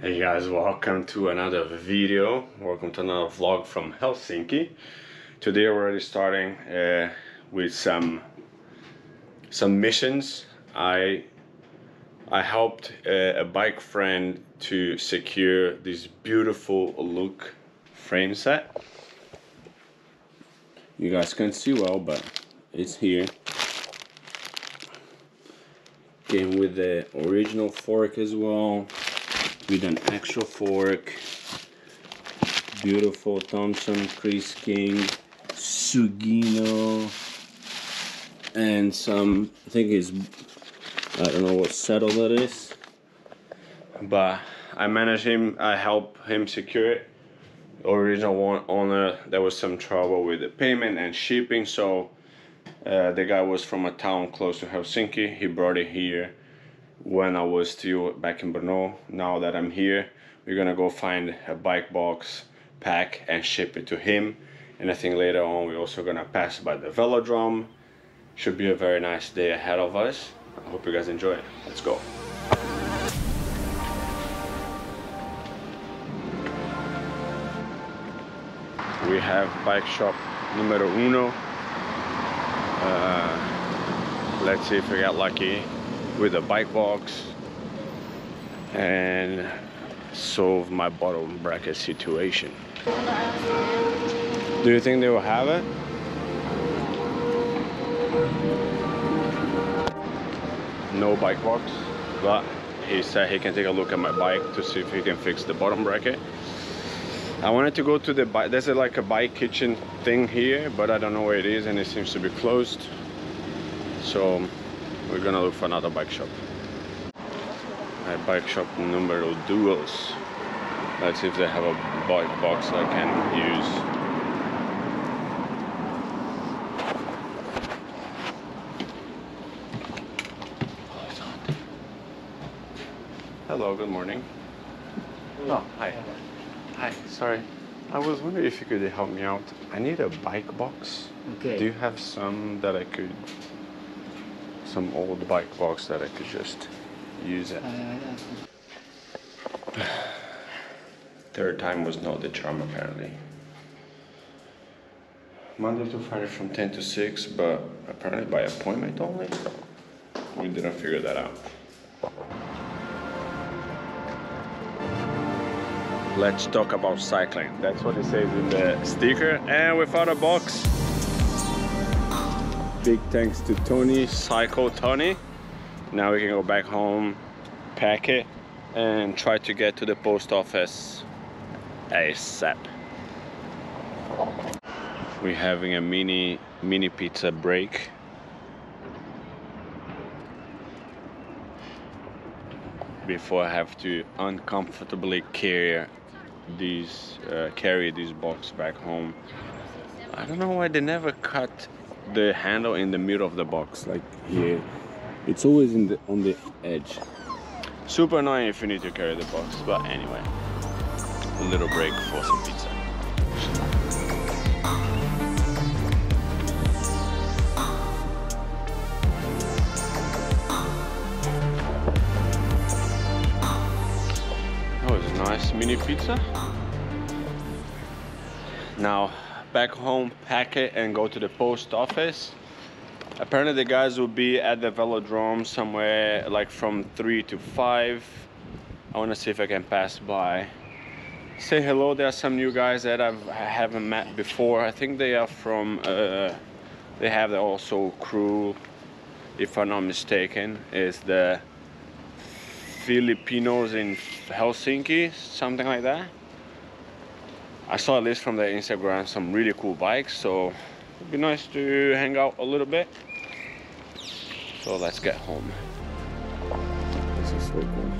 Hey guys, welcome to another video. Welcome to another vlog from Helsinki. Today we're already starting uh, with some some missions. I I helped uh, a bike friend to secure this beautiful look frame set. You guys can't see well, but it's here. Came with the original fork as well with an actual fork. Beautiful Thomson Chris King Sugino and some I think it's I don't know what saddle that is but I managed him I helped him secure it. Original one owner there was some trouble with the payment and shipping so uh, the guy was from a town close to Helsinki. He brought it here when I was still back in Brno. Now that I'm here, we're gonna go find a bike box, pack, and ship it to him. And I think later on we're also gonna pass by the velodrome. Should be a very nice day ahead of us. I hope you guys enjoy it. Let's go. We have bike shop numero uno. Uh, let's see if we get lucky with a bike box and solve my bottom bracket situation. Do you think they will have it? No bike box, but he said he can take a look at my bike to see if he can fix the bottom bracket. I wanted to go to the bike, there's a, like a bike kitchen thing here, but I don't know where it is and it seems to be closed. So we're gonna look for another bike shop. A bike shop numero duos. Let's see if they have a bike box I can use. Hello, good morning. Oh, hi. Hi, sorry. I was wondering if you could help me out. I need a bike box. Okay. Do you have some that I could some old bike box that I could just use it. Third time was not the charm apparently. Monday to Friday from 10 to 6, but apparently by appointment only. We didn't figure that out. Let's talk about cycling. That's what it says in the sticker. And we found a box big thanks to Tony, Cycle Tony. Now we can go back home, pack it, and try to get to the post office ASAP. We're having a mini mini pizza break. Before I have to uncomfortably carry these uh, carry this box back home. I don't know why they never cut the handle in the middle of the box like here. It's always in the on the edge. Super annoying if you need to carry the box but anyway a little break for some pizza. That was a nice mini pizza. Now back home, pack it, and go to the post office. Apparently the guys will be at the velodrome somewhere like from 3 to 5. I want to see if I can pass by. Say hello, there are some new guys that I've, I haven't met before. I think they are from, uh, they have also crew, if I'm not mistaken, is the Filipinos in Helsinki, something like that. I saw a list from their Instagram, some really cool bikes, so it'd be nice to hang out a little bit. So let's get home. This is so cool.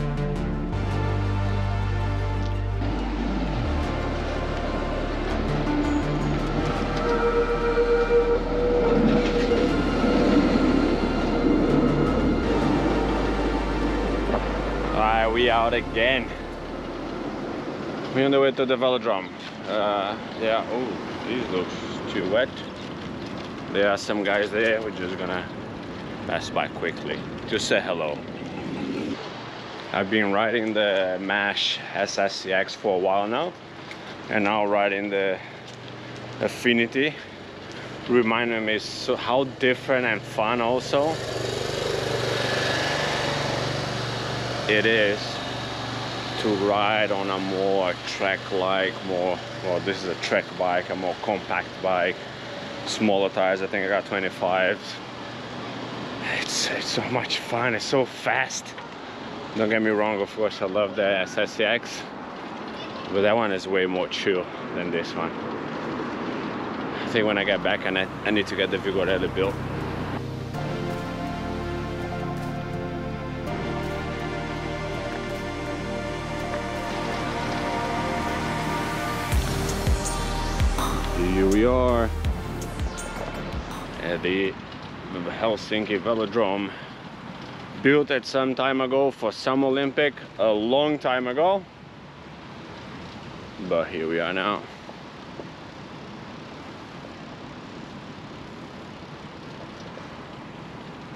Alright, we out again. We're on the way to the velodrome. Uh, yeah, oh, these looks too wet. There are some guys there, we're just gonna pass by quickly. Just say hello. I've been riding the Mash SSCX for a while now and now riding the Affinity reminding me so how different and fun also it is to ride on a more track like more well this is a track bike a more compact bike smaller tires. I think I got 25s it's, it's so much fun. It's so fast. Don't get me wrong of course I love the SSX, but that one is way more chill than this one. I think when I get back I need to get the Vigorelli built here we are at the Helsinki Velodrome. Built at some time ago for some Olympic a long time ago. But here we are now.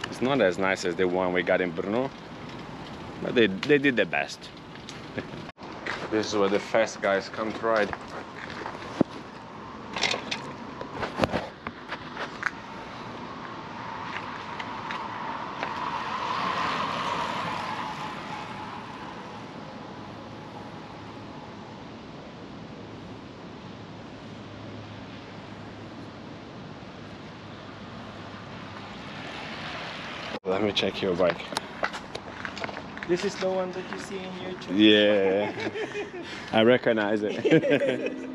It's not as nice as the one we got in Brno but they, they did the best. This is where the fast guys come to ride Let me check your bike. This is the one that you see in YouTube. Yeah, I recognize it.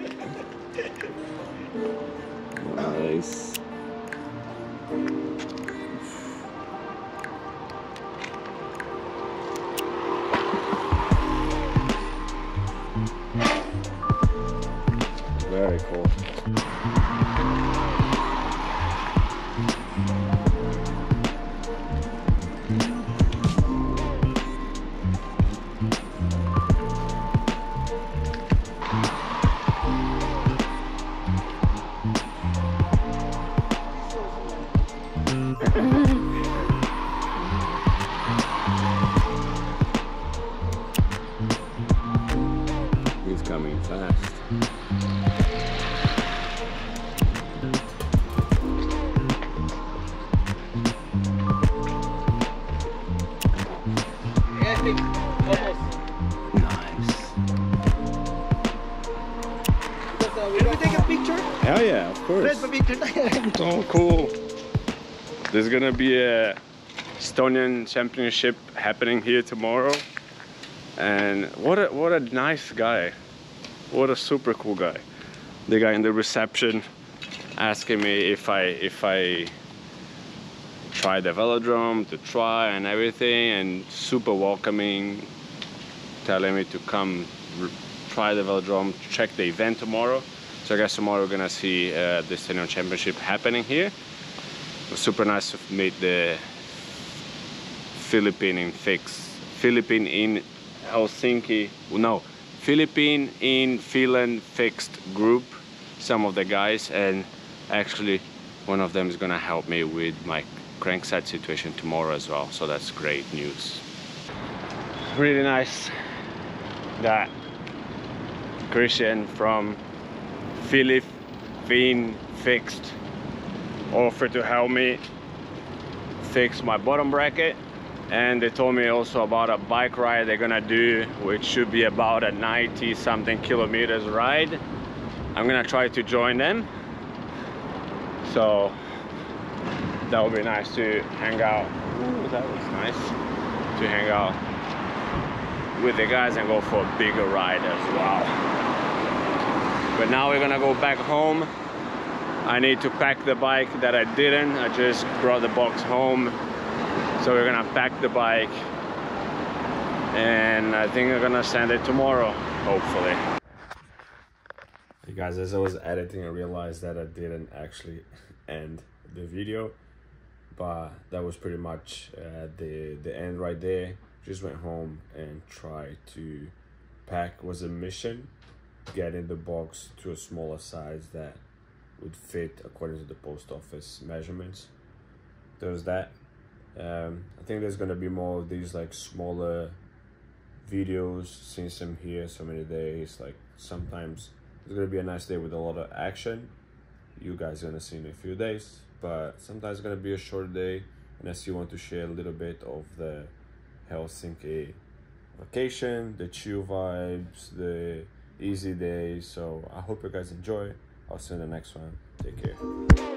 He's coming fast. Yeah, I think almost. Nice. Because, we Can we take a picture? Hell yeah, of course. a picture tayo. Oh, cool. There's gonna be a Estonian championship happening here tomorrow. And what a what a nice guy. What a super cool guy. The guy in the reception asking me if I if I try the velodrome to try and everything and super welcoming telling me to come try the velodrome check the event tomorrow so I guess tomorrow we're gonna see uh, the Estonian Championship happening here. It was super nice to meet the Philippine in fix, Philippine in Helsinki. No, Philippine in Finland fixed group. Some of the guys and actually one of them is gonna help me with my crankset situation tomorrow as well. So that's great news. Really nice that Christian from Philippine Fixed offered to help me fix my bottom bracket and they told me also about a bike ride they're gonna do which should be about a 90 something kilometers ride. I'm gonna try to join them. So that would be nice to hang out. Ooh, that was nice. To hang out with the guys and go for a bigger ride as well. But now we're gonna go back home. I need to pack the bike that I didn't. I just brought the box home so we're gonna pack the bike and I think we're gonna send it tomorrow hopefully. Hey guys as I was editing I realized that I didn't actually end the video but that was pretty much uh, the the end right there. Just went home and tried to pack. Was a mission getting the box to a smaller size that would fit according to the post office measurements. There's that um, I think there's gonna be more of these like smaller videos since I'm here so many days. Like sometimes it's gonna be a nice day with a lot of action. You guys gonna see in a few days, but sometimes it's gonna be a short day, and I still want to share a little bit of the Helsinki vacation, the chill vibes, the easy days. So I hope you guys enjoy. I'll see you in the next one. Take care.